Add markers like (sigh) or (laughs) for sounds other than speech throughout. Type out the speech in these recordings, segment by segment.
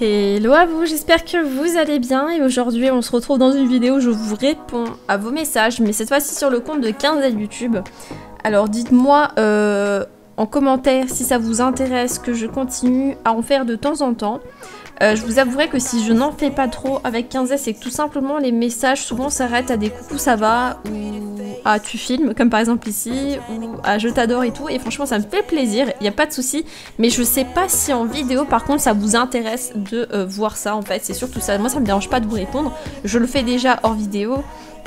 Hello à vous, j'espère que vous allez bien et aujourd'hui on se retrouve dans une vidéo où je vous réponds à vos messages mais cette fois-ci sur le compte de 15 YouTube. Alors dites-moi euh, en commentaire si ça vous intéresse que je continue à en faire de temps en temps. Euh, je vous avouerai que si je n'en fais pas trop avec 15S, c'est que tout simplement les messages souvent s'arrêtent à des coucou ça va ou à tu filmes, comme par exemple ici, ou à je t'adore et tout. Et franchement, ça me fait plaisir, il n'y a pas de souci. Mais je sais pas si en vidéo, par contre, ça vous intéresse de euh, voir ça en fait. C'est surtout ça. Moi, ça me dérange pas de vous répondre. Je le fais déjà hors vidéo.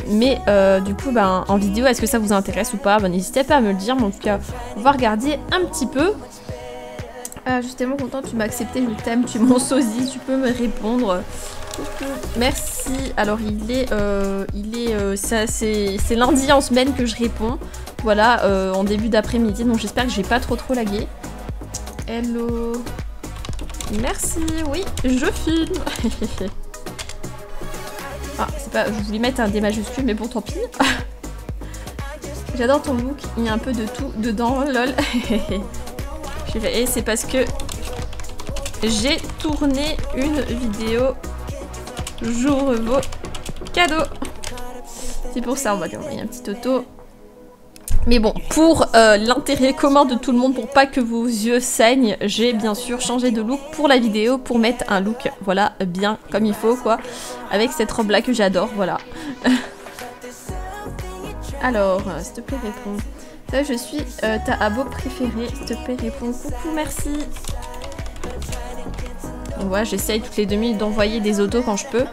Mais euh, du coup, ben, en vidéo, est-ce que ça vous intéresse ou pas? Ben, N'hésitez pas à me le dire. Mais en tout cas, on va un petit peu. Ah, justement content, tu m'as accepté, je t'aime, tu mon sosie, tu peux me répondre. Merci. Alors il est, euh, il est, euh, c'est lundi en semaine que je réponds. Voilà, euh, en début d'après-midi, donc j'espère que j'ai pas trop trop lagué. Hello. Merci, oui, je filme. (laughs) ah, c'est pas, je voulais mettre un D majuscule, mais bon, tant pis. (laughs) J'adore ton look, il y a un peu de tout dedans, lol. (laughs) Et c'est parce que j'ai tourné une vidéo jour vos cadeaux. C'est pour ça, on va lui envoyer un petit auto. Mais bon, pour euh, l'intérêt commun de tout le monde, pour pas que vos yeux saignent, j'ai bien sûr changé de look pour la vidéo, pour mettre un look, voilà, bien comme il faut, quoi. Avec cette robe-là que j'adore, voilà. (laughs) Alors, euh, s'il te plaît, réponds. Ça, je suis euh, ta abo préférée. S'il te plaît, réponds. Coucou, merci. Donc j'essaye toutes les minutes d'envoyer des autos quand je peux.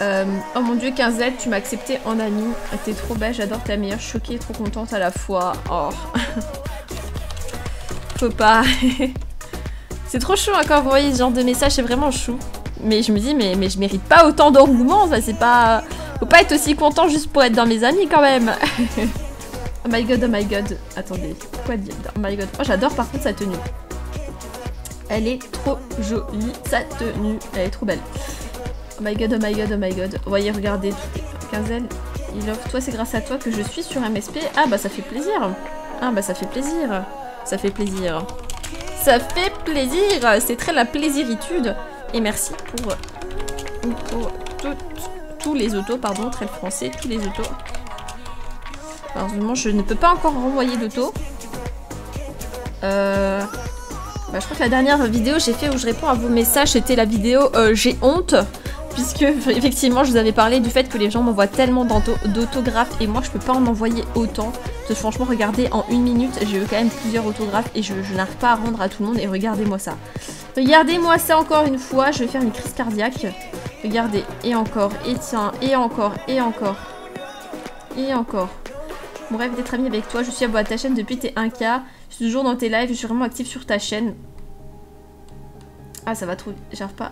Euh, oh mon dieu, 15Z, tu m'as accepté en ami. T'es trop belle, j'adore ta meilleure. Choquée trop contente à la fois. Oh. (laughs) Faut pas. (laughs) c'est trop chou encore vous voyez ce genre de message, c'est vraiment chou. Mais je me dis, mais, mais je mérite pas autant d'engouement, ça c'est pas... Faut pas être aussi content juste pour être dans mes amis quand même. (laughs) oh my god, oh my god. Attendez, quoi dire Oh my god. Oh j'adore par contre sa tenue. Elle est trop jolie, sa tenue. Elle est trop belle. Oh my god, oh my god, oh my god. Voyez, regardez. Quinzaine, il offre. Toi, c'est grâce à toi que je suis sur MSP. Ah, bah ça fait plaisir. Ah, bah ça fait plaisir. Ça fait plaisir. Ça fait plaisir. C'est très la plaisiritude. Et merci pour, pour tous les autos, pardon, très français, tous les autos. Heureusement, je ne peux pas encore renvoyer d'auto. Euh... Bah, je crois que la dernière vidéo j'ai fait où je réponds à vos messages, c'était la vidéo euh, J'ai honte. Puisque (laughs) effectivement je vous avais parlé du fait que les gens m'envoient tellement d'autographes et moi je peux pas en envoyer autant. Parce que franchement regardez en une minute j'ai eu quand même plusieurs autographes et je, n'arrive pas à rendre à tout le monde et regardez-moi ça. Regardez-moi ça encore une fois, je vais faire une crise cardiaque. Regardez, et encore, et tiens, et encore, et encore. Et encore. Mon rêve d'être ami avec toi, je suis à à ta chaîne depuis tes 1K. Je suis toujours dans tes lives, je suis vraiment active sur ta chaîne. Ah, ça va trop... J'arrive pas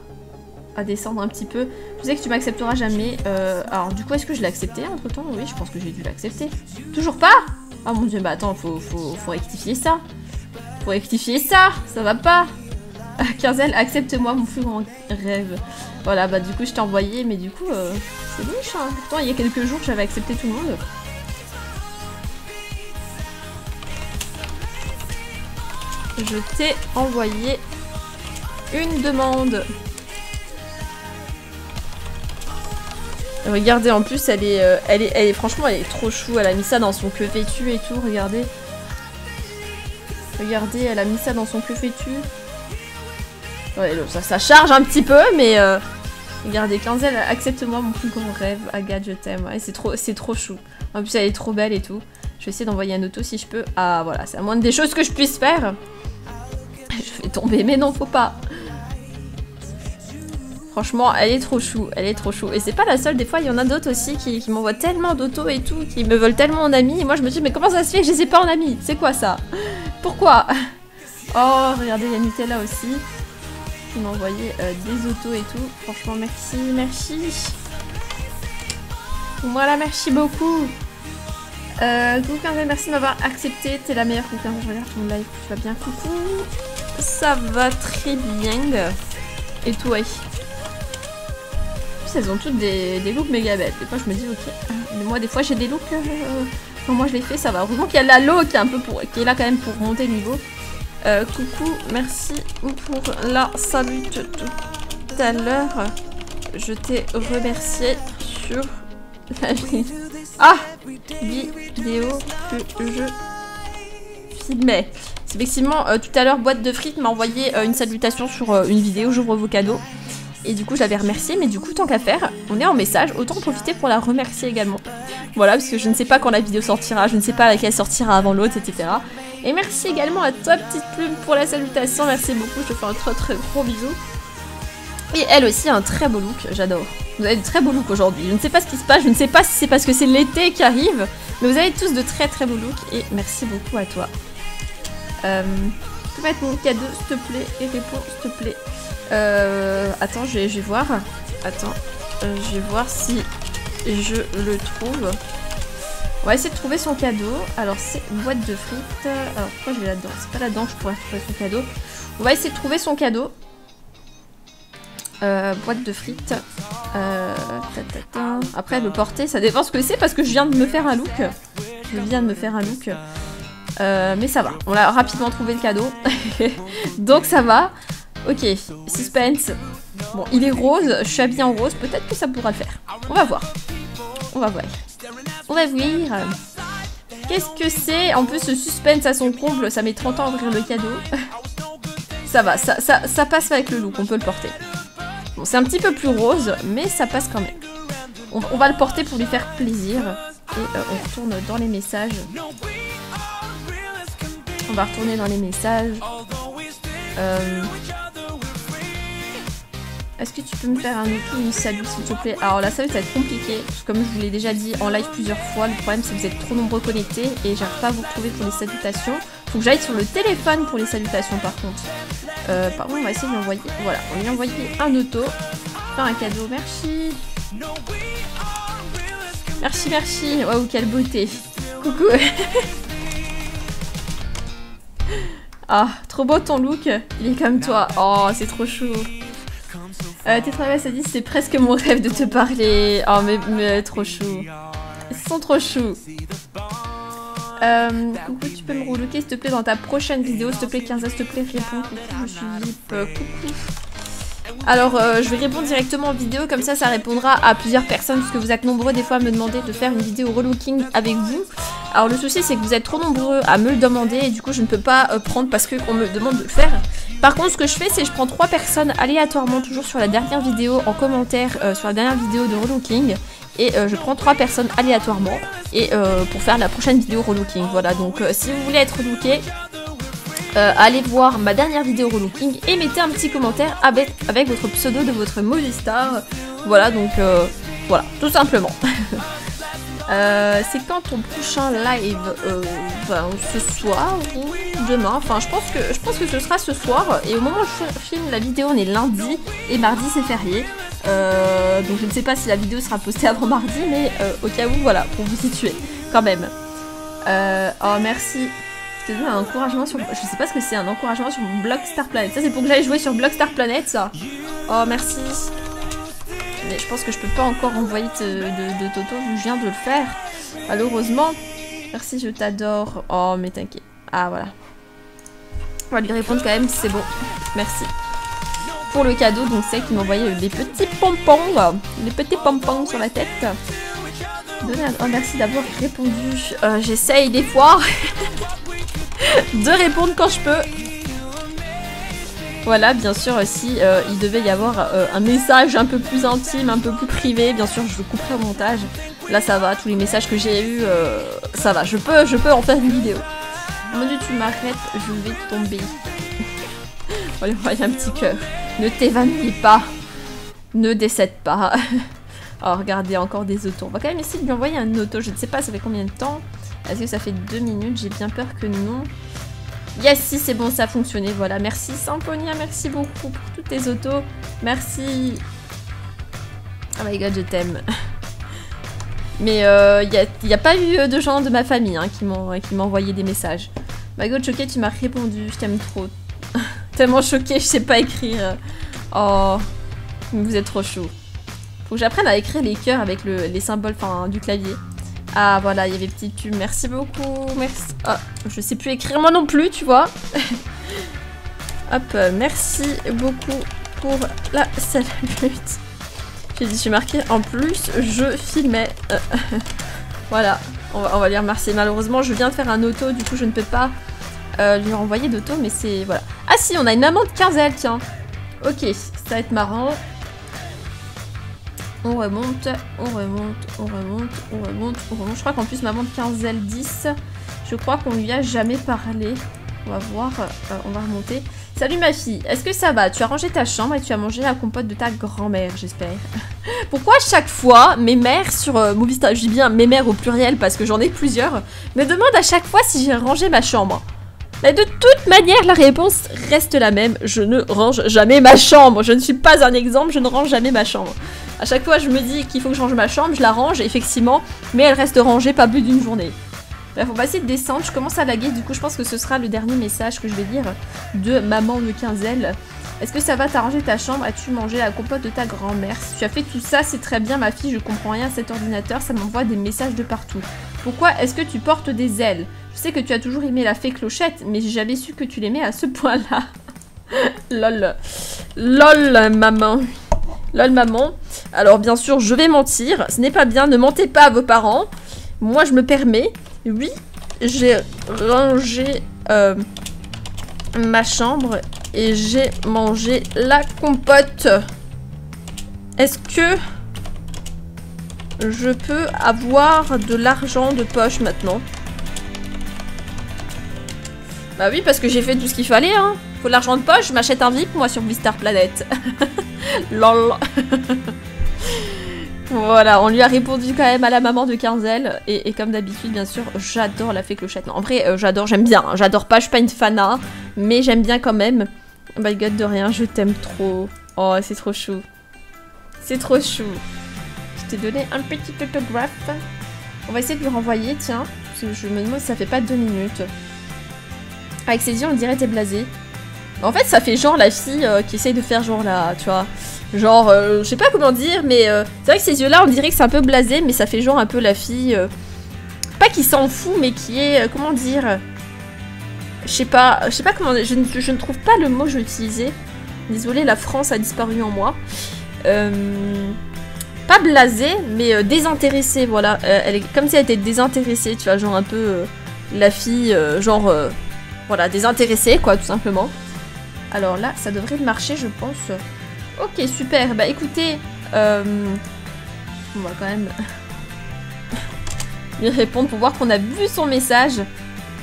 à descendre un petit peu. Je sais que tu m'accepteras jamais. Euh, alors, du coup, est-ce que je l'ai accepté entre temps Oui, je pense que j'ai dû l'accepter. Toujours pas? Oh mon dieu, bah attends, faut, faut, faut rectifier ça. Faut rectifier ça, ça va pas. (laughs) Quinzel, accepte-moi mon plus grand rêve. Voilà, bah du coup, je t'ai envoyé, mais du coup, euh, c'est. Hein. Pourtant, il y a quelques jours, j'avais accepté tout le monde. Je t'ai envoyé une demande. Regardez, en plus, elle est, euh, elle est, franchement, elle est trop chou. Elle a mis ça dans son que vêtu et tout. Regardez. Regardez, elle a mis ça dans son que vêtu. Ouais, ça, charge un petit peu, mais euh, regardez, Quinzel, accepte-moi mon plus grand rêve. Agathe, je t'aime. C'est trop, c'est trop chou. En plus, elle est trop belle et tout. Je vais essayer d'envoyer un auto si je peux. Ah, voilà, c'est la moindre des choses que je puisse faire. Tomber, mais non, faut pas. Franchement, elle est trop chou, elle est trop chou. Et c'est pas la seule, des fois il y en a d'autres aussi qui, m'envoient tellement d'autos et tout, qui me veulent tellement en ami. Et moi je me dis, mais comment ça se fait que je les ai pas en ami? C'est quoi ça? Pourquoi? (laughs) Oh, regardez, il y a Nutella aussi, qui m'a envoyé euh, des autos et tout. Franchement, merci, merci. Voilà, merci beaucoup. Euh, coucou merci de m'avoir accepté. T'es la meilleure. Coucou je regarde ton live. Tu vas bien Coucou. Ça va très bien. Et toi elles ont toutes des, looks méga belles. Des fois, je me dis, ok. Mais moi, des fois, j'ai des looks. Euh, quand moi, je les fais, ça va. Heureusement qu'il y a la qui est, un peu pour, qui est là quand même pour monter le niveau. Euh, coucou, merci pour la salut tout à l'heure. Je t'ai remercié sur la ah vidéo que je filmais. Effectivement, euh, tout à l'heure, Boîte de frites m'a envoyé euh, une salutation sur euh, une vidéo, j'ouvre vos cadeaux. Et du coup, je l'avais remercié, mais du coup, tant qu'à faire, on est en message, autant profiter pour la remercier également. Voilà, parce que je ne sais pas quand la vidéo sortira, je ne sais pas laquelle sortira avant l'autre, etc. Et merci également à toi, petite plume, pour la salutation, merci beaucoup, je te fais un très très gros bisou. Et elle aussi a un très beau look, j'adore. Vous avez de très beaux looks aujourd'hui. Je ne sais pas ce qui se passe, je ne sais pas si c'est parce que c'est l'été qui arrive, mais vous avez tous de très très beaux looks et merci beaucoup à toi. Euh, tu peux mettre mon cadeau, s'il te plaît, et réponds, s'il te plaît. Euh, attends, je vais, voir. Attends, euh, je vais voir si je le trouve. On va essayer de trouver son cadeau. Alors, c'est boîte de frites. Alors, pourquoi je vais là-dedans? C'est pas là-dedans que je pourrais trouver son cadeau. On va essayer de trouver son cadeau. Euh, boîte de frites. Euh, Après, le porter, ça dépend ce que c'est parce que je viens de me faire un look. Je viens de me faire un look. Euh, mais ça va. On a rapidement trouvé le cadeau. (laughs) Donc ça va. Ok, suspense. Bon, il est rose. Je suis habillée en rose. Peut-être que ça pourra le faire. On va voir. On va voir. On va voir. Qu'est-ce que c'est? En plus, ce suspense à son comble, ça met 30 ans à ouvrir le cadeau. (laughs) ça va, ça, ça, ça passe avec le look, on peut le porter. Bon, c'est un petit peu plus rose, mais ça passe quand même. On, va le porter pour lui faire plaisir. Et euh, on retourne dans les messages. On va retourner dans les messages. Euh, est-ce que tu peux me faire un une salut s'il te plaît? Alors la salut ça va être compliqué. Comme je vous l'ai déjà dit en live plusieurs fois, le problème c'est que vous êtes trop nombreux connectés et j'arrive pas à vous retrouver pour les salutations. Faut que j'aille sur le téléphone pour les salutations par contre. Euh, par contre on va essayer de lui envoyer. Voilà, on lui a un auto. Faire un cadeau, merci. Merci, merci. Waouh, quelle beauté. Coucou. (laughs) ah, trop beau ton look. Il est comme toi. Oh, c'est trop chou. Euh, ça dit c'est presque mon rêve de te parler. Oh mais, mais trop chou. Ils sont trop chou. Euh, coucou, tu peux me relooker s'il te plaît dans ta prochaine vidéo, s'il te plaît 15 s'il te plaît, réponds. Coucou, je suis Lip. Euh, coucou. Alors, euh, je vais répondre directement en vidéo, comme ça, ça répondra à plusieurs personnes, parce que vous êtes nombreux des fois à me demander de faire une vidéo relooking avec vous. Alors, le souci, c'est que vous êtes trop nombreux à me le demander, et du coup, je ne peux pas euh, prendre parce qu'on me demande de le faire. Par contre, ce que je fais, c'est je prends trois personnes aléatoirement, toujours sur la dernière vidéo, en commentaire, euh, sur la dernière vidéo de relooking, et je prends trois personnes aléatoirement, et pour faire la prochaine vidéo relooking. Voilà, donc si vous voulez être relooké, euh, allez voir ma dernière vidéo relooking et mettez un petit commentaire avec, votre pseudo de votre Movistar. Voilà, donc euh, voilà, tout simplement. (laughs) Euh, c'est quand ton prochain live ben, Ce soir ou demain? Enfin, je pense, que, je pense que ce sera ce soir. Et au moment où je filme la vidéo, on est lundi et mardi c'est férié. donc je ne sais pas si la vidéo sera postée avant mardi, mais au cas où, voilà, pour vous situer quand même. oh, merci te donne un encouragement sur... Je sais pas ce que c'est, un encouragement sur mon blog Star Planet. Ça, c'est pour que j'aille jouer sur blog Star Planet, ça. Oh, merci. Mais je pense que je peux pas encore envoyer de, Toto, vu je viens de le faire. Malheureusement. Merci, je t'adore. Oh, mais t'inquiète. Ah, voilà. On va lui répondre quand même, c'est bon. Merci. Pour le cadeau, donc c'est qu'il m'a envoyé des petits pompons. Des petits pompons sur la tête. Oh, merci d'avoir répondu. Euh, j'essaye des fois. (laughs) de répondre quand je peux. Voilà, bien sûr, si euh, il devait y avoir euh, un message un peu plus intime, un peu plus privé, bien sûr, je le couperai au montage. Là, ça va, tous les messages que j'ai eus, euh, ça va, je peux, je peux en faire une vidéo. Mon dieu, tu m'arrêtes, je vais tomber. on lui envoyer un petit cœur. Ne t'évanouis pas. Ne décède pas. (laughs) oh, regardez, encore des autos. On va quand même essayer de lui envoyer un auto. Je ne sais pas, ça fait combien de temps? Est-ce que ça fait deux minutes? J'ai bien peur que non. Yes, si c'est bon, ça a fonctionné. Voilà, merci Samponia, merci beaucoup pour toutes tes autos. Merci. Oh my god, je t'aime. (laughs) Mais il euh, n'y a, pas eu de gens de ma famille hein, qui m'ont envoyé des messages. My god, choqué, tu m'as répondu, je t'aime trop. (laughs) Tellement choqué, je sais pas écrire. Oh, vous êtes trop chaud. Faut que j'apprenne à écrire les cœurs avec les symboles du clavier. Ah voilà, il y avait petite pub. Merci beaucoup. Merci. Ah, je sais plus écrire moi non plus, tu vois. (laughs) Hop, euh, merci beaucoup pour la salute. J'ai dit, je suis marqué. En plus, je filmais. (laughs) Voilà, on va, on va lui remercier. Malheureusement, je viens de faire un auto, du coup, je ne peux pas euh, lui renvoyer d'auto, mais c'est... Voilà. Ah si, on a une maman de 15 ailes, tiens. Ok, ça va être marrant. On remonte, on remonte, on remonte, on remonte, on remonte. Je crois qu'en plus, maman de 15 ailes 10, je crois qu'on lui a jamais parlé. On va voir, euh, on va remonter. Salut ma fille, est-ce que ça va? Tu as rangé ta chambre et tu as mangé la compote de ta grand-mère, j'espère. (laughs) Pourquoi chaque fois, mes mères sur euh, je dis bien mes mères au pluriel parce que j'en ai plusieurs, me demandent à chaque fois si j'ai rangé ma chambre? Mais de toute manière, la réponse reste la même. Je ne range jamais ma chambre. Je ne suis pas un exemple, je ne range jamais ma chambre. À chaque fois, je me dis qu'il faut que je range ma chambre, je la range, effectivement, mais elle reste rangée pas plus d'une journée. Bref, on va essayer de descendre. Je commence à laguer, du coup, je pense que ce sera le dernier message que je vais lire de maman de quinzaine. Est-ce que ça va t'arranger ta chambre? As-tu mangé la compote de ta grand-mère? Si tu as fait tout ça, c'est très bien, ma fille. Je comprends rien à cet ordinateur, ça m'envoie des messages de partout. Pourquoi est-ce que tu portes des ailes? Je sais que tu as toujours aimé la fée clochette, mais j'avais su que tu l'aimais à ce point-là. (laughs) Lol. Lol, maman. Lol, maman. Alors, bien sûr, je vais mentir. Ce n'est pas bien, ne mentez pas à vos parents. Moi, je me permets. Oui, j'ai rangé euh, ma chambre et j'ai mangé la compote. Est-ce que je peux avoir de l'argent de poche maintenant? Bah oui, parce que j'ai fait tout ce qu'il fallait, hein. Faut l'argent de poche, je m'achète un VIP, moi, sur Vistar Planet. (laughs) Lol. (laughs) Voilà, on lui a répondu quand même à la maman de Quinzel. Et, comme d'habitude, bien sûr, j'adore la fée clochette. Non, en vrai, euh, j'adore, j'aime bien. Hein. J'adore pas, je suis pas une fana, mais j'aime bien quand même. Oh my god, de rien, je t'aime trop. Oh, c'est trop chou. C'est trop chou. Je t'ai donné un petit autographe. On va essayer de lui renvoyer, tiens. Je me demande si ça fait pas deux minutes. Avec ses yeux, on dirait t'es blasé. En fait, ça fait genre la fille euh, qui essaye de faire genre là, tu vois. Genre, euh, je sais pas comment dire, mais euh, c'est vrai que ces yeux-là, on dirait que c'est un peu blasé, mais ça fait genre un peu la fille... Pas qui s'en fout, mais qui est... comment dire Je sais pas, je sais pas comment... Je ne, trouve pas le mot que je vais utiliser. Désolée, la France a disparu en moi. pas blasée, mais désintéressée, voilà. elle est comme si elle était désintéressée, tu vois, genre un peu la fille, genre... voilà, désintéressée, quoi, tout simplement. Alors là, ça devrait marcher, je pense. Ok, super. Bah écoutez, euh, on va quand même (laughs) lui répondre pour voir qu'on a vu son message.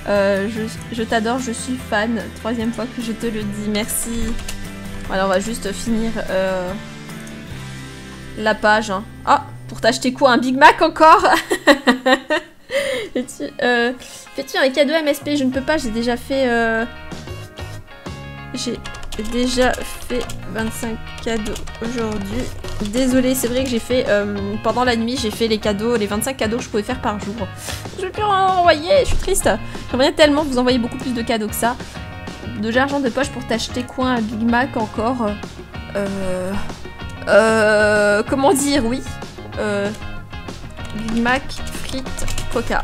Euh, je, t'adore, je suis fan. Troisième fois que je te le dis, merci. Alors on va juste finir euh, la page. Hein. Ah, pour t'acheter quoi Un Big Mac encore? (laughs) Fais-tu un cadeau MSP Je ne peux pas, j'ai déjà fait... J'ai déjà fait 25 cadeaux aujourd'hui. Désolée, c'est vrai que j'ai fait, euh, pendant la nuit, j'ai fait les cadeaux, les 25 cadeaux que je pouvais faire par jour. Je vais plus en envoyer, je suis triste. J'aimerais tellement vous envoyer beaucoup plus de cadeaux que ça. De l'argent de poche pour t'acheter quoi Un Big Mac encore Euh... Euh... Comment dire Oui. Euh... Big Mac, frites, coca.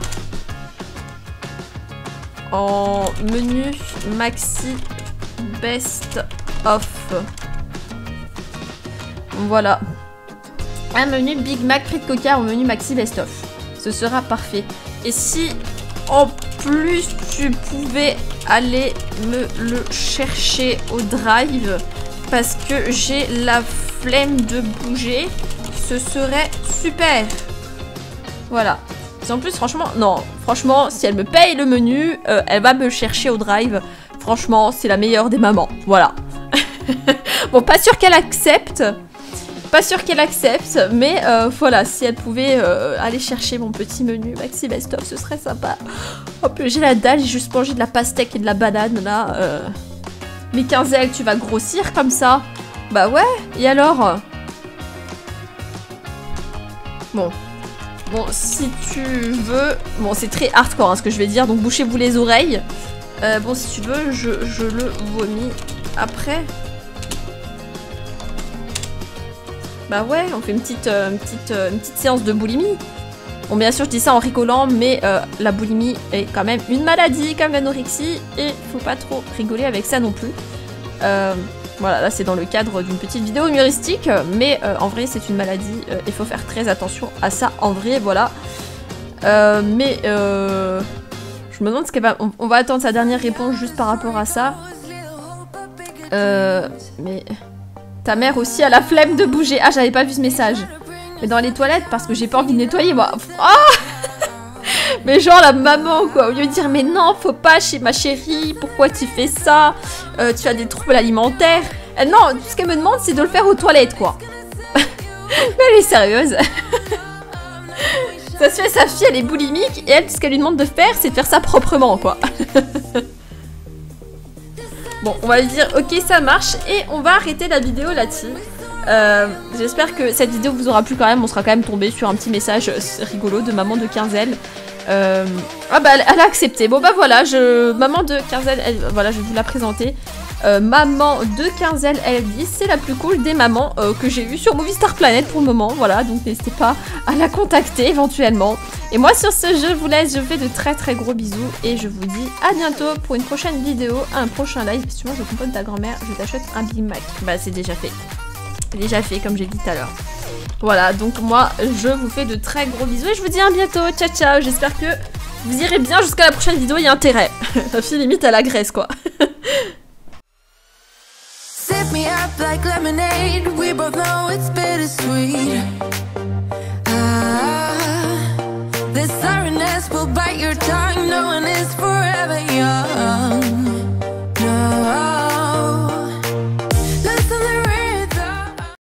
En menu maxi best of. Voilà. Un menu Big Mac frites coca au menu maxi best of. Ce sera parfait. Et si en plus tu pouvais aller me le chercher au drive parce que j'ai la flemme de bouger, ce serait super. Voilà. En plus, franchement, non, franchement, si elle me paye le menu, euh, elle va me chercher au drive. Franchement, c'est la meilleure des mamans. Voilà. (laughs) bon, pas sûr qu'elle accepte. Pas sûr qu'elle accepte, mais euh, voilà, si elle pouvait euh, aller chercher mon petit menu Maxi Best ce serait sympa. Oh, j'ai la dalle, j'ai juste mangé de la pastèque et de la banane là. Euh. Mais 15 tu vas grossir comme ça Bah ouais, et alors? Bon. Bon, si tu veux... Bon, c'est très hardcore hein, ce que je vais dire, donc bouchez-vous les oreilles. Euh, bon, si tu veux, je, le vomis après. Bah ouais, on fait une petite, euh, euh, une petite séance de boulimie. Bon, bien sûr, je dis ça en rigolant, mais la boulimie est quand même une maladie comme l'anorexie, et faut pas trop rigoler avec ça non plus. voilà, là c'est dans le cadre d'une petite vidéo humoristique, mais en vrai c'est une maladie, il faut faire très attention à ça en vrai, voilà. mais je me demande ce qu'elle va... On, va attendre sa dernière réponse juste par rapport à ça. Euh... Mais... Ta mère aussi a la flemme de bouger. Ah, j'avais pas vu ce message. Mais dans les toilettes, parce que j'ai pas envie de nettoyer, moi. Oh (laughs) mais genre la maman, quoi. Au lieu de dire, mais non, faut pas, chez ma chérie. Pourquoi tu fais ça? Euh, Tu as des troubles alimentaires. Euh, non, ce qu'elle me demande, c'est de le faire aux toilettes, quoi. (laughs) mais elle est sérieuse. (laughs) Ça se fait, sa fille, elle est boulimique, et elle, ce qu'elle lui demande de faire, c'est de faire ça proprement, quoi. (laughs) bon, on va lui dire, ok, ça marche, et on va arrêter la vidéo là-dessus. Euh, j'espère que cette vidéo vous aura plu quand même, on sera quand même tombé sur un petit message rigolo de maman de quinzaine. Euh... Ah bah elle, a accepté. Bon bah voilà, je maman de quinzaine, voilà, je vais vous la présenter. Euh, maman de elle dit c'est la plus cool des mamans euh, que j'ai eues sur Movie Star Planet pour le moment. Voilà, donc n'hésitez pas à la contacter éventuellement. Et moi sur ce, je vous laisse, je vous fais de très très gros bisous et je vous dis à bientôt pour une prochaine vidéo, un prochain live. Si moi je compose ta grand-mère, je t'achète un Big Mac. Bah c'est déjà fait. Déjà fait comme j'ai dit tout à l'heure. Voilà, donc moi je vous fais de très gros bisous et je vous dis à bientôt. Ciao ciao, j'espère que vous irez bien jusqu'à la prochaine vidéo, il y a intérêt. (laughs) La fille limite à la graisse quoi. like lemonade. We both know it's bittersweet. Ah, this will bite your tongue. No one is forever young.